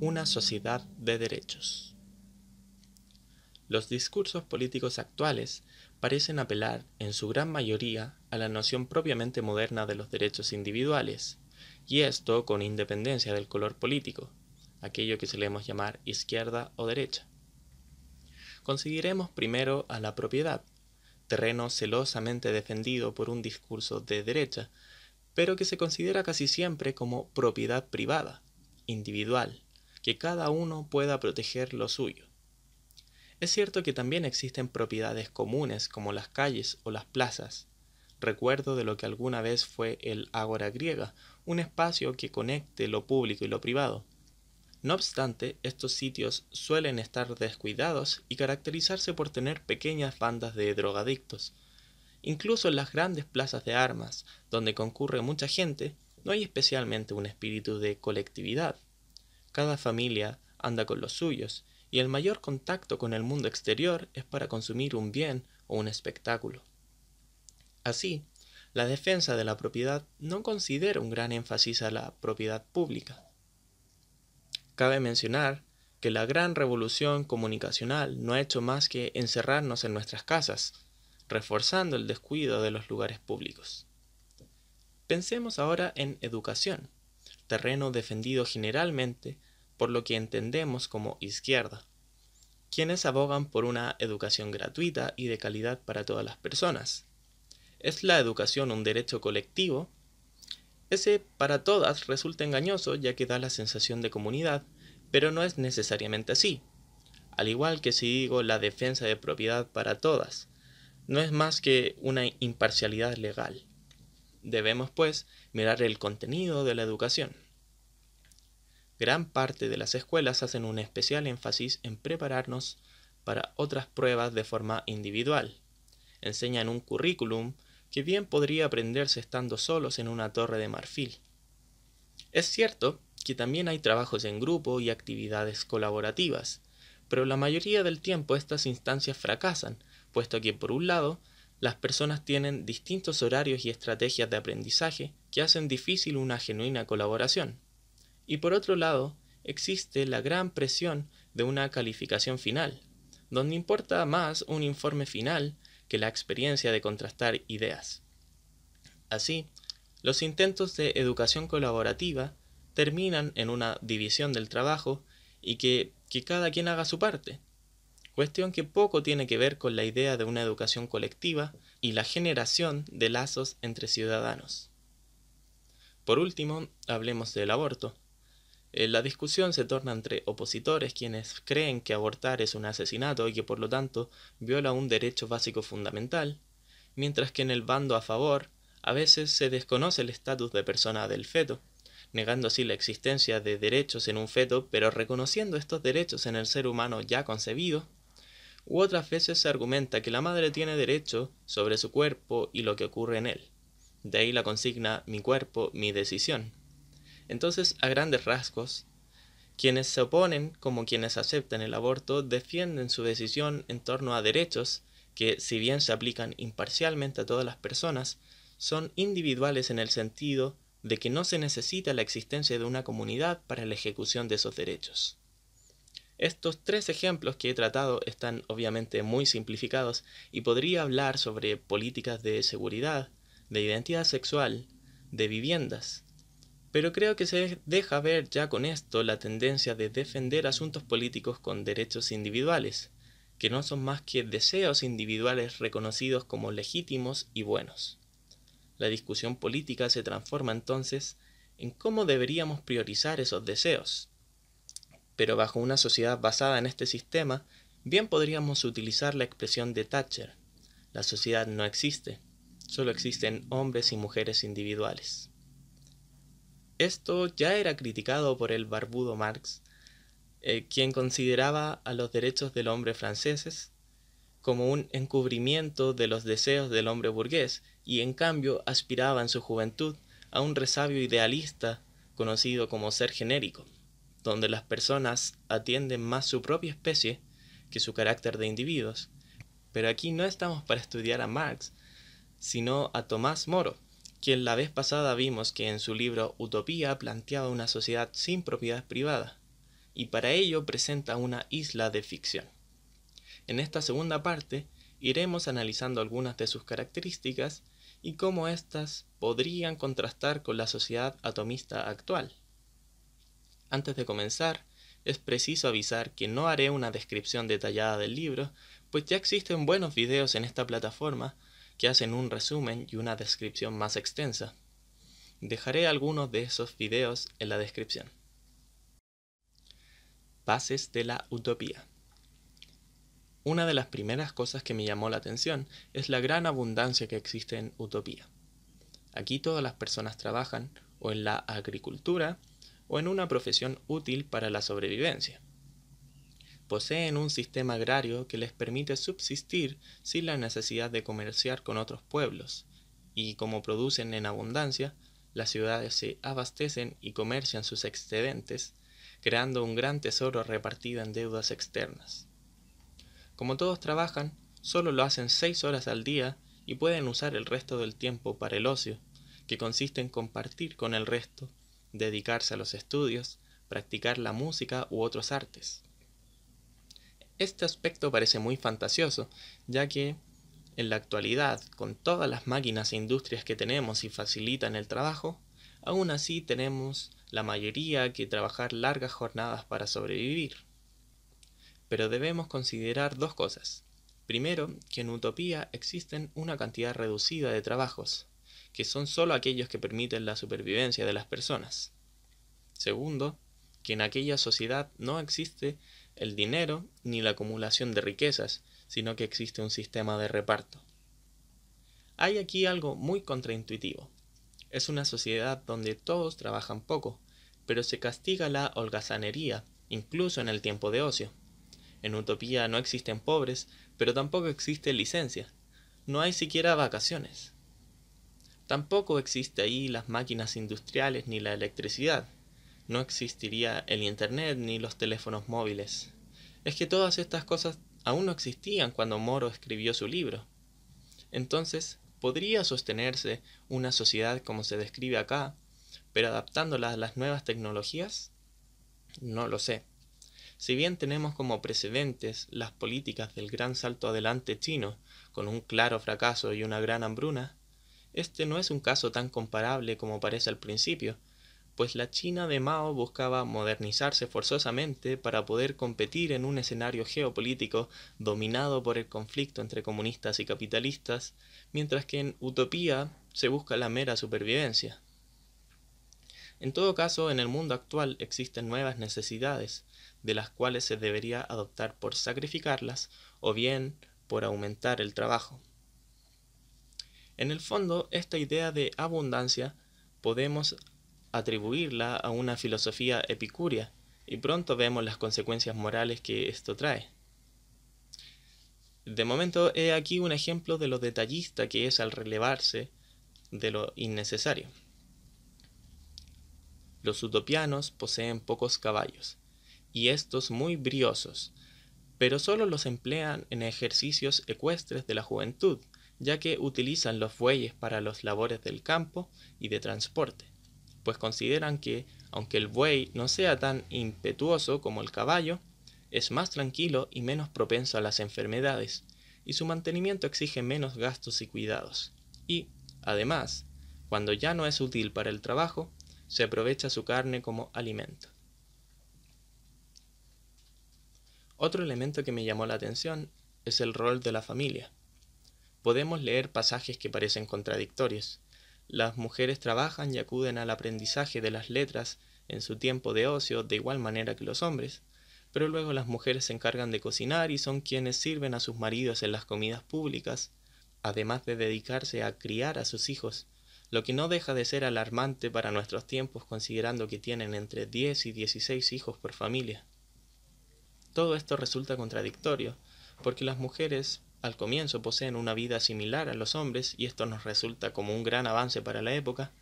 Una sociedad de derechos. Los discursos políticos actuales parecen apelar, en su gran mayoría, a la noción propiamente moderna de los derechos individuales, y esto con independencia del color político, aquello que solemos llamar izquierda o derecha. Consideremos primero a la propiedad, terreno celosamente defendido por un discurso de derecha, pero que se considera casi siempre como propiedad privada, individual, que cada uno pueda proteger lo suyo. Es cierto que también existen propiedades comunes como las calles o las plazas. Recuerdo de lo que alguna vez fue el ágora griega, un espacio que conecte lo público y lo privado. No obstante, estos sitios suelen estar descuidados y caracterizarse por tener pequeñas bandas de drogadictos, Incluso en las grandes plazas de armas, donde concurre mucha gente, no hay especialmente un espíritu de colectividad. Cada familia anda con los suyos, y el mayor contacto con el mundo exterior es para consumir un bien o un espectáculo. Así, la defensa de la propiedad no considera un gran énfasis a la propiedad pública. Cabe mencionar que la gran revolución comunicacional no ha hecho más que encerrarnos en nuestras casas, reforzando el descuido de los lugares públicos. Pensemos ahora en educación, terreno defendido generalmente por lo que entendemos como izquierda, quienes abogan por una educación gratuita y de calidad para todas las personas. ¿Es la educación un derecho colectivo? Ese para todas resulta engañoso ya que da la sensación de comunidad, pero no es necesariamente así. Al igual que si digo la defensa de propiedad para todas, no es más que una imparcialidad legal. Debemos, pues, mirar el contenido de la educación. Gran parte de las escuelas hacen un especial énfasis en prepararnos para otras pruebas de forma individual. Enseñan un currículum que bien podría aprenderse estando solos en una torre de marfil. Es cierto que también hay trabajos en grupo y actividades colaborativas, pero la mayoría del tiempo estas instancias fracasan puesto que por un lado, las personas tienen distintos horarios y estrategias de aprendizaje que hacen difícil una genuina colaboración. Y por otro lado, existe la gran presión de una calificación final, donde importa más un informe final que la experiencia de contrastar ideas. Así, los intentos de educación colaborativa terminan en una división del trabajo y que, cada quien haga su parte, cuestión que poco tiene que ver con la idea de una educación colectiva y la generación de lazos entre ciudadanos. Por último, hablemos del aborto. La discusión se torna entre opositores quienes creen que abortar es un asesinato y que por lo tanto viola un derecho básico fundamental, mientras que en el bando a favor a veces se desconoce el estatus de persona del feto, negando así la existencia de derechos en un feto, pero reconociendo estos derechos en el ser humano ya concebido u otras veces se argumenta que la madre tiene derecho sobre su cuerpo y lo que ocurre en él. De ahí la consigna mi cuerpo, mi decisión. Entonces, a grandes rasgos, quienes se oponen como quienes aceptan el aborto defienden su decisión en torno a derechos que, si bien se aplican imparcialmente a todas las personas, son individuales en el sentido de que no se necesita la existencia de una comunidad para la ejecución de esos derechos. Estos tres ejemplos que he tratado están obviamente muy simplificados y podría hablar sobre políticas de seguridad, de identidad sexual, de viviendas. Pero creo que se deja ver ya con esto la tendencia de defender asuntos políticos con derechos individuales, que no son más que deseos individuales reconocidos como legítimos y buenos. La discusión política se transforma entonces en cómo deberíamos priorizar esos deseos pero bajo una sociedad basada en este sistema, bien podríamos utilizar la expresión de Thatcher. La sociedad no existe, solo existen hombres y mujeres individuales. Esto ya era criticado por el barbudo Marx, eh, quien consideraba a los derechos del hombre franceses como un encubrimiento de los deseos del hombre burgués y en cambio aspiraba en su juventud a un resabio idealista conocido como ser genérico donde las personas atienden más su propia especie que su carácter de individuos. Pero aquí no estamos para estudiar a Marx, sino a Tomás Moro, quien la vez pasada vimos que en su libro Utopía planteaba una sociedad sin propiedad privada, y para ello presenta una isla de ficción. En esta segunda parte iremos analizando algunas de sus características y cómo éstas podrían contrastar con la sociedad atomista actual. Antes de comenzar, es preciso avisar que no haré una descripción detallada del libro, pues ya existen buenos videos en esta plataforma que hacen un resumen y una descripción más extensa. Dejaré algunos de esos videos en la descripción. Bases de la utopía. Una de las primeras cosas que me llamó la atención es la gran abundancia que existe en Utopía. Aquí todas las personas trabajan o en la agricultura o en una profesión útil para la sobrevivencia. Poseen un sistema agrario que les permite subsistir sin la necesidad de comerciar con otros pueblos, y como producen en abundancia, las ciudades se abastecen y comercian sus excedentes, creando un gran tesoro repartido en deudas externas. Como todos trabajan, solo lo hacen seis horas al día y pueden usar el resto del tiempo para el ocio, que consiste en compartir con el resto, dedicarse a los estudios, practicar la música u otros artes. Este aspecto parece muy fantasioso, ya que en la actualidad, con todas las máquinas e industrias que tenemos y facilitan el trabajo, aún así tenemos la mayoría que trabajar largas jornadas para sobrevivir. Pero debemos considerar dos cosas. Primero, que en Utopía existen una cantidad reducida de trabajos, que son solo aquellos que permiten la supervivencia de las personas. Segundo, que en aquella sociedad no existe el dinero ni la acumulación de riquezas, sino que existe un sistema de reparto. Hay aquí algo muy contraintuitivo. Es una sociedad donde todos trabajan poco, pero se castiga la holgazanería, incluso en el tiempo de ocio. En Utopía no existen pobres, pero tampoco existe licencia. No hay siquiera vacaciones. Tampoco existe ahí las máquinas industriales ni la electricidad. No existiría el Internet ni los teléfonos móviles. Es que todas estas cosas aún no existían cuando Moro escribió su libro. Entonces, ¿podría sostenerse una sociedad como se describe acá, pero adaptándola a las nuevas tecnologías? No lo sé. Si bien tenemos como precedentes las políticas del gran salto adelante chino, con un claro fracaso y una gran hambruna, este no es un caso tan comparable como parece al principio, pues la China de Mao buscaba modernizarse forzosamente para poder competir en un escenario geopolítico dominado por el conflicto entre comunistas y capitalistas, mientras que en Utopía se busca la mera supervivencia. En todo caso, en el mundo actual existen nuevas necesidades, de las cuales se debería adoptar por sacrificarlas o bien por aumentar el trabajo. En el fondo, esta idea de abundancia podemos atribuirla a una filosofía epicúrea, y pronto vemos las consecuencias morales que esto trae. De momento, he aquí un ejemplo de lo detallista que es al relevarse de lo innecesario. Los utopianos poseen pocos caballos, y estos muy briosos, pero solo los emplean en ejercicios ecuestres de la juventud, ya que utilizan los bueyes para los labores del campo y de transporte, pues consideran que, aunque el buey no sea tan impetuoso como el caballo, es más tranquilo y menos propenso a las enfermedades, y su mantenimiento exige menos gastos y cuidados. Y, además, cuando ya no es útil para el trabajo, se aprovecha su carne como alimento. Otro elemento que me llamó la atención es el rol de la familia. Podemos leer pasajes que parecen contradictorios. Las mujeres trabajan y acuden al aprendizaje de las letras en su tiempo de ocio de igual manera que los hombres, pero luego las mujeres se encargan de cocinar y son quienes sirven a sus maridos en las comidas públicas, además de dedicarse a criar a sus hijos, lo que no deja de ser alarmante para nuestros tiempos considerando que tienen entre 10 y 16 hijos por familia. Todo esto resulta contradictorio, porque las mujeres al comienzo poseen una vida similar a los hombres y esto nos resulta como un gran avance para la época,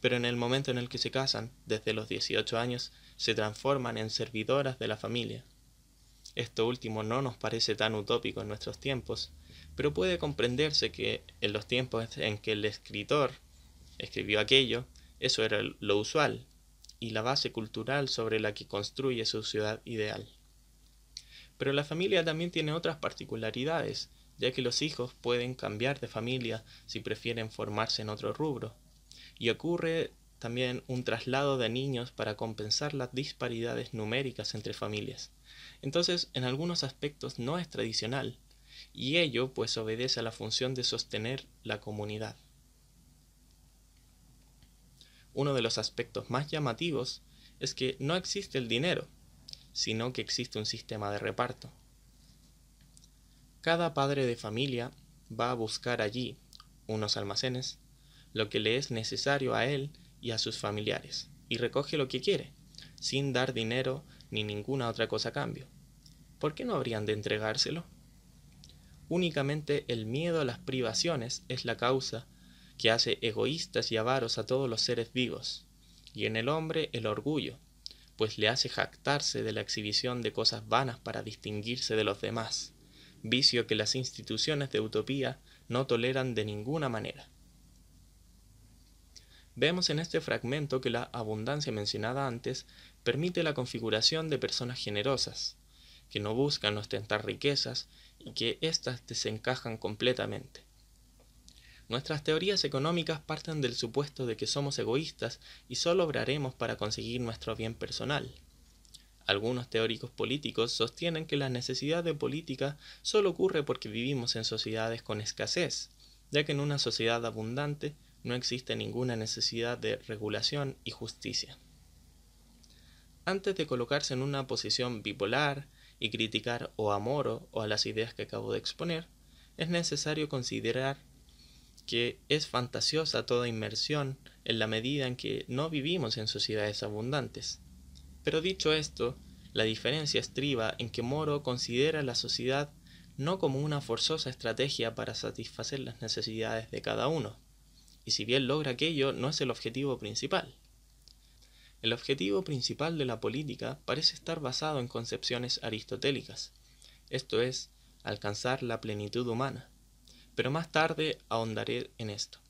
pero en el momento en el que se casan, desde los 18 años, se transforman en servidoras de la familia. Esto último no nos parece tan utópico en nuestros tiempos, pero puede comprenderse que en los tiempos en que el escritor escribió aquello, eso era lo usual y la base cultural sobre la que construye su ciudad ideal. Pero la familia también tiene otras particularidades, ya que los hijos pueden cambiar de familia si prefieren formarse en otro rubro. Y ocurre también un traslado de niños para compensar las disparidades numéricas entre familias. Entonces, en algunos aspectos no es tradicional, y ello pues obedece a la función de sostener la comunidad. Uno de los aspectos más llamativos es que no existe el dinero, sino que existe un sistema de reparto. Cada padre de familia va a buscar allí, unos almacenes, lo que le es necesario a él y a sus familiares, y recoge lo que quiere, sin dar dinero ni ninguna otra cosa a cambio. ¿Por qué no habrían de entregárselo? Únicamente el miedo a las privaciones es la causa que hace egoístas y avaros a todos los seres vivos, y en el hombre el orgullo, pues le hace jactarse de la exhibición de cosas vanas para distinguirse de los demás vicio que las instituciones de utopía no toleran de ninguna manera. Vemos en este fragmento que la abundancia mencionada antes permite la configuración de personas generosas, que no buscan ostentar riquezas y que éstas desencajan completamente. Nuestras teorías económicas parten del supuesto de que somos egoístas y solo obraremos para conseguir nuestro bien personal. Algunos teóricos políticos sostienen que la necesidad de política solo ocurre porque vivimos en sociedades con escasez, ya que en una sociedad abundante no existe ninguna necesidad de regulación y justicia. Antes de colocarse en una posición bipolar y criticar o a Moro o a las ideas que acabo de exponer, es necesario considerar que es fantasiosa toda inmersión en la medida en que no vivimos en sociedades abundantes pero dicho esto, la diferencia estriba en que Moro considera la sociedad no como una forzosa estrategia para satisfacer las necesidades de cada uno, y si bien logra aquello, no es el objetivo principal. El objetivo principal de la política parece estar basado en concepciones aristotélicas, esto es, alcanzar la plenitud humana, pero más tarde ahondaré en esto.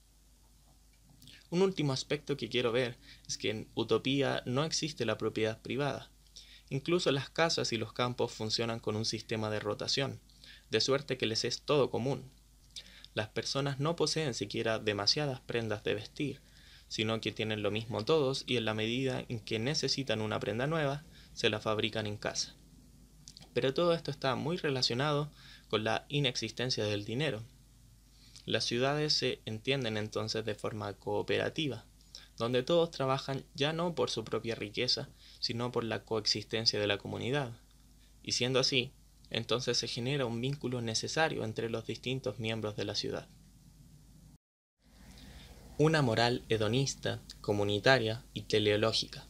Un último aspecto que quiero ver es que en Utopía no existe la propiedad privada. Incluso las casas y los campos funcionan con un sistema de rotación, de suerte que les es todo común. Las personas no poseen siquiera demasiadas prendas de vestir, sino que tienen lo mismo todos y en la medida en que necesitan una prenda nueva, se la fabrican en casa. Pero todo esto está muy relacionado con la inexistencia del dinero, las ciudades se entienden entonces de forma cooperativa, donde todos trabajan ya no por su propia riqueza, sino por la coexistencia de la comunidad. Y siendo así, entonces se genera un vínculo necesario entre los distintos miembros de la ciudad. Una moral hedonista, comunitaria y teleológica.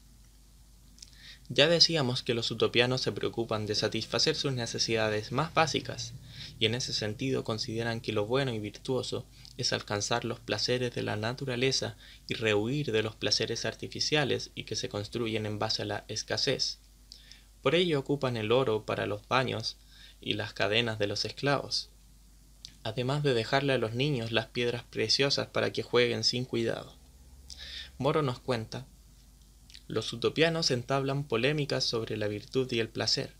Ya decíamos que los utopianos se preocupan de satisfacer sus necesidades más básicas, y en ese sentido consideran que lo bueno y virtuoso es alcanzar los placeres de la naturaleza y rehuir de los placeres artificiales y que se construyen en base a la escasez. Por ello ocupan el oro para los baños y las cadenas de los esclavos, además de dejarle a los niños las piedras preciosas para que jueguen sin cuidado. Moro nos cuenta los utopianos entablan polémicas sobre la virtud y el placer,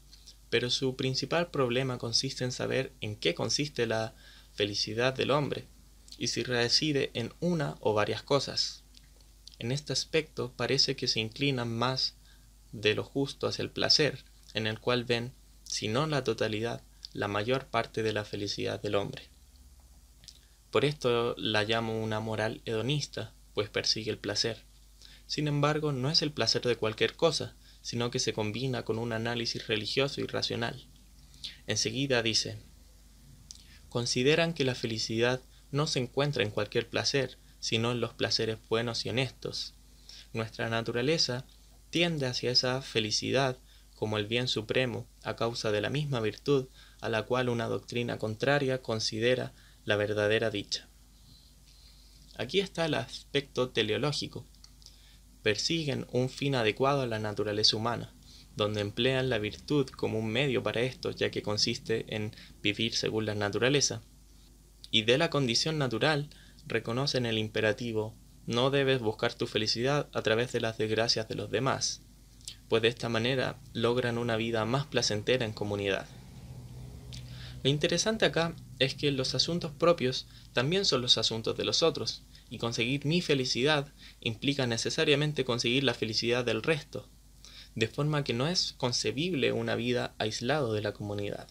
pero su principal problema consiste en saber en qué consiste la felicidad del hombre y si reside en una o varias cosas. En este aspecto parece que se inclinan más de lo justo hacia el placer, en el cual ven, si no la totalidad, la mayor parte de la felicidad del hombre. Por esto la llamo una moral hedonista, pues persigue el placer. Sin embargo, no es el placer de cualquier cosa, sino que se combina con un análisis religioso y racional. Enseguida dice, consideran que la felicidad no se encuentra en cualquier placer, sino en los placeres buenos y honestos. Nuestra naturaleza tiende hacia esa felicidad como el bien supremo a causa de la misma virtud a la cual una doctrina contraria considera la verdadera dicha. Aquí está el aspecto teleológico, persiguen un fin adecuado a la naturaleza humana, donde emplean la virtud como un medio para esto, ya que consiste en vivir según la naturaleza. Y de la condición natural reconocen el imperativo no debes buscar tu felicidad a través de las desgracias de los demás, pues de esta manera logran una vida más placentera en comunidad. Lo interesante acá es que los asuntos propios también son los asuntos de los otros, y conseguir mi felicidad implica necesariamente conseguir la felicidad del resto, de forma que no es concebible una vida aislado de la comunidad.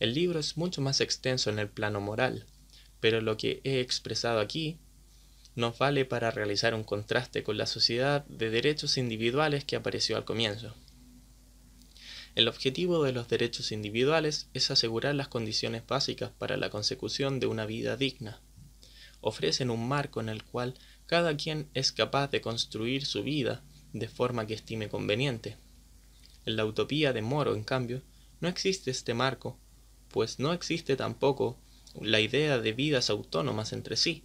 El libro es mucho más extenso en el plano moral, pero lo que he expresado aquí nos vale para realizar un contraste con la sociedad de derechos individuales que apareció al comienzo. El objetivo de los derechos individuales es asegurar las condiciones básicas para la consecución de una vida digna. Ofrecen un marco en el cual cada quien es capaz de construir su vida de forma que estime conveniente. En la utopía de Moro, en cambio, no existe este marco, pues no existe tampoco la idea de vidas autónomas entre sí.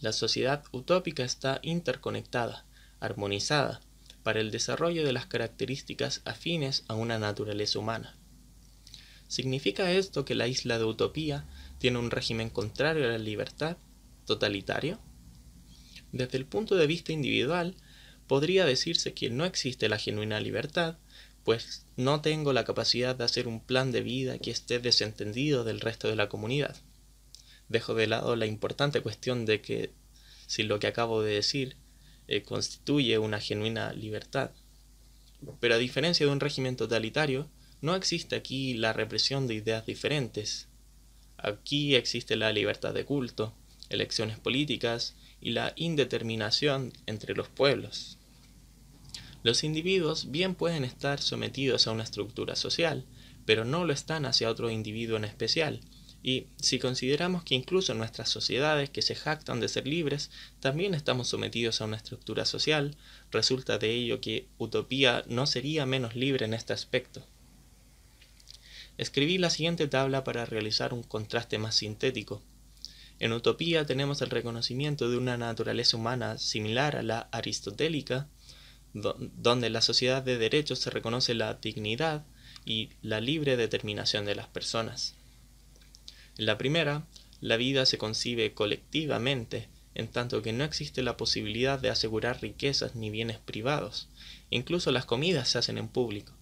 La sociedad utópica está interconectada, armonizada, para el desarrollo de las características afines a una naturaleza humana. ¿Significa esto que la isla de Utopía tiene un régimen contrario a la libertad, totalitario? Desde el punto de vista individual, podría decirse que no existe la genuina libertad, pues no tengo la capacidad de hacer un plan de vida que esté desentendido del resto de la comunidad. Dejo de lado la importante cuestión de que si lo que acabo de decir eh, constituye una genuina libertad. Pero a diferencia de un régimen totalitario, no existe aquí la represión de ideas diferentes. Aquí existe la libertad de culto, elecciones políticas y la indeterminación entre los pueblos. Los individuos bien pueden estar sometidos a una estructura social, pero no lo están hacia otro individuo en especial, y si consideramos que incluso en nuestras sociedades que se jactan de ser libres, también estamos sometidos a una estructura social, resulta de ello que Utopía no sería menos libre en este aspecto. Escribí la siguiente tabla para realizar un contraste más sintético. En Utopía tenemos el reconocimiento de una naturaleza humana similar a la aristotélica, donde en la sociedad de derechos se reconoce la dignidad y la libre determinación de las personas. En la primera, la vida se concibe colectivamente, en tanto que no existe la posibilidad de asegurar riquezas ni bienes privados, incluso las comidas se hacen en público.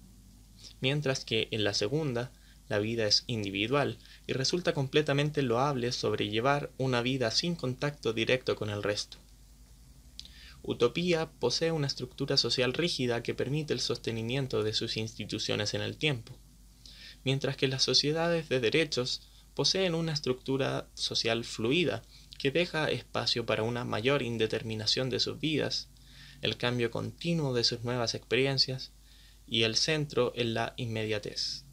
Mientras que en la segunda, la vida es individual y resulta completamente loable sobrellevar una vida sin contacto directo con el resto. Utopía posee una estructura social rígida que permite el sostenimiento de sus instituciones en el tiempo, mientras que las sociedades de derechos poseen una estructura social fluida que deja espacio para una mayor indeterminación de sus vidas, el cambio continuo de sus nuevas experiencias y el centro en la inmediatez.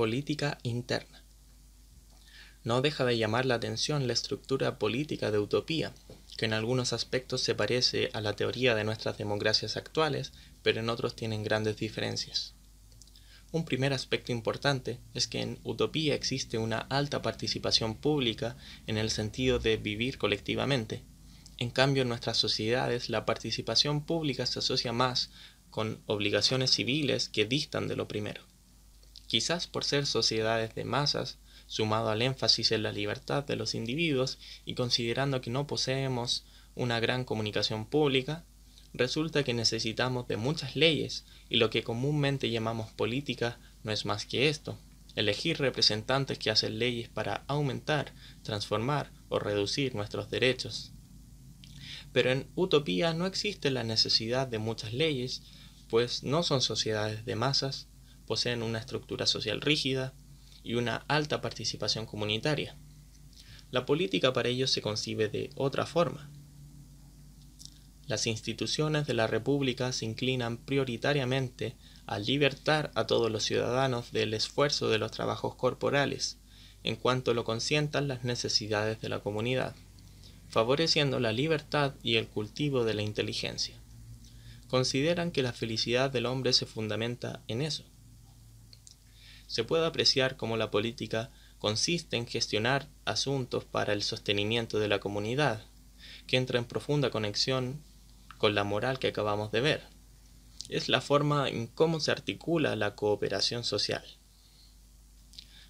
Política interna. No deja de llamar la atención la estructura política de utopía, que en algunos aspectos se parece a la teoría de nuestras democracias actuales, pero en otros tienen grandes diferencias. Un primer aspecto importante es que en Utopía existe una alta participación pública en el sentido de vivir colectivamente. En cambio, en nuestras sociedades la participación pública se asocia más con obligaciones civiles que distan de lo primero. Quizás por ser sociedades de masas, sumado al énfasis en la libertad de los individuos y considerando que no poseemos una gran comunicación pública, resulta que necesitamos de muchas leyes y lo que comúnmente llamamos política no es más que esto, elegir representantes que hacen leyes para aumentar, transformar o reducir nuestros derechos. Pero en utopía no existe la necesidad de muchas leyes, pues no son sociedades de masas, poseen una estructura social rígida y una alta participación comunitaria. La política para ellos se concibe de otra forma, las instituciones de la República se inclinan prioritariamente a libertar a todos los ciudadanos del esfuerzo de los trabajos corporales, en cuanto lo consientan las necesidades de la comunidad, favoreciendo la libertad y el cultivo de la inteligencia. Consideran que la felicidad del hombre se fundamenta en eso. Se puede apreciar cómo la política consiste en gestionar asuntos para el sostenimiento de la comunidad, que entra en profunda conexión con la moral que acabamos de ver. Es la forma en cómo se articula la cooperación social.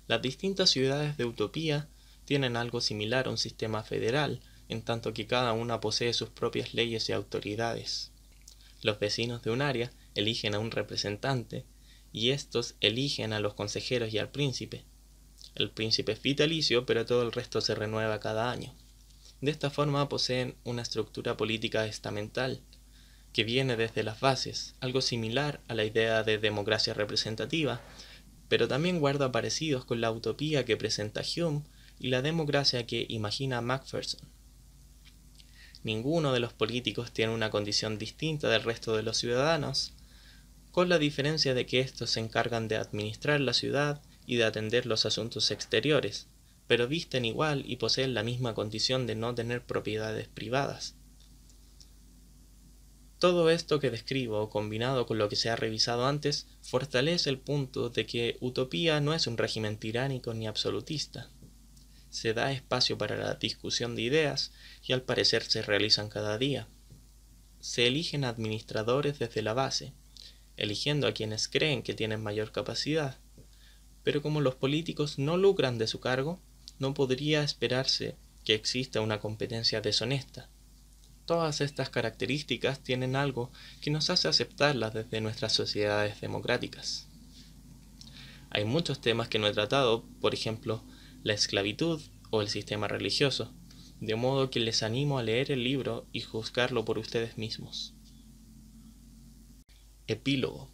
Las distintas ciudades de utopía tienen algo similar a un sistema federal, en tanto que cada una posee sus propias leyes y autoridades. Los vecinos de un área eligen a un representante y estos eligen a los consejeros y al príncipe. El príncipe es vitalicio, pero todo el resto se renueva cada año. De esta forma poseen una estructura política estamental, que viene desde las bases, algo similar a la idea de democracia representativa, pero también guarda parecidos con la utopía que presenta Hume y la democracia que imagina Macpherson. Ninguno de los políticos tiene una condición distinta del resto de los ciudadanos, con la diferencia de que estos se encargan de administrar la ciudad y de atender los asuntos exteriores, pero visten igual y poseen la misma condición de no tener propiedades privadas. Todo esto que describo, combinado con lo que se ha revisado antes, fortalece el punto de que utopía no es un régimen tiránico ni absolutista. Se da espacio para la discusión de ideas y al parecer se realizan cada día. Se eligen administradores desde la base, eligiendo a quienes creen que tienen mayor capacidad. Pero como los políticos no lucran de su cargo, no podría esperarse que exista una competencia deshonesta. Todas estas características tienen algo que nos hace aceptarlas desde nuestras sociedades democráticas. Hay muchos temas que no he tratado, por ejemplo, la esclavitud o el sistema religioso, de modo que les animo a leer el libro y juzgarlo por ustedes mismos. Epílogo.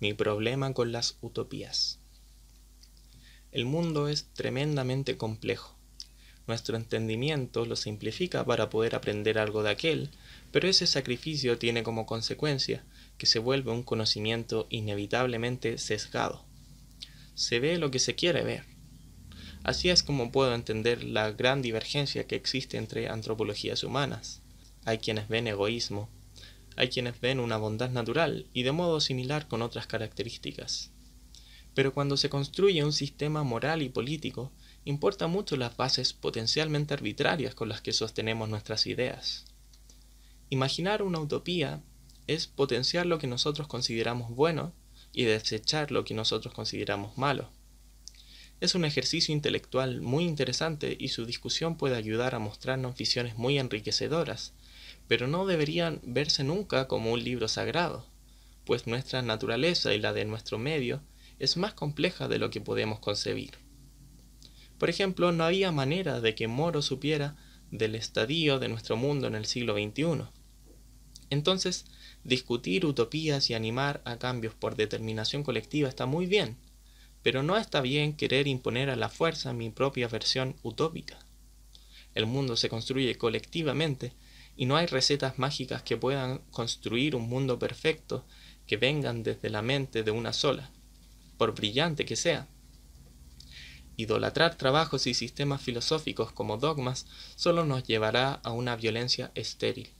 Mi problema con las utopías. El mundo es tremendamente complejo. Nuestro entendimiento lo simplifica para poder aprender algo de aquel, pero ese sacrificio tiene como consecuencia que se vuelve un conocimiento inevitablemente sesgado. Se ve lo que se quiere ver. Así es como puedo entender la gran divergencia que existe entre antropologías humanas. Hay quienes ven egoísmo, hay quienes ven una bondad natural y de modo similar con otras características. Pero cuando se construye un sistema moral y político, importa mucho las bases potencialmente arbitrarias con las que sostenemos nuestras ideas. Imaginar una utopía es potenciar lo que nosotros consideramos bueno y desechar lo que nosotros consideramos malo. Es un ejercicio intelectual muy interesante y su discusión puede ayudar a mostrarnos visiones muy enriquecedoras pero no deberían verse nunca como un libro sagrado, pues nuestra naturaleza y la de nuestro medio es más compleja de lo que podemos concebir. Por ejemplo, no había manera de que Moro supiera del estadio de nuestro mundo en el siglo XXI. Entonces, discutir utopías y animar a cambios por determinación colectiva está muy bien, pero no está bien querer imponer a la fuerza mi propia versión utópica. El mundo se construye colectivamente y no hay recetas mágicas que puedan construir un mundo perfecto que vengan desde la mente de una sola, por brillante que sea. Idolatrar trabajos y sistemas filosóficos como dogmas solo nos llevará a una violencia estéril.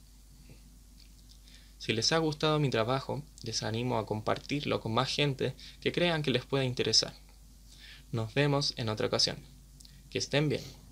Si les ha gustado mi trabajo, les animo a compartirlo con más gente que crean que les pueda interesar. Nos vemos en otra ocasión. Que estén bien.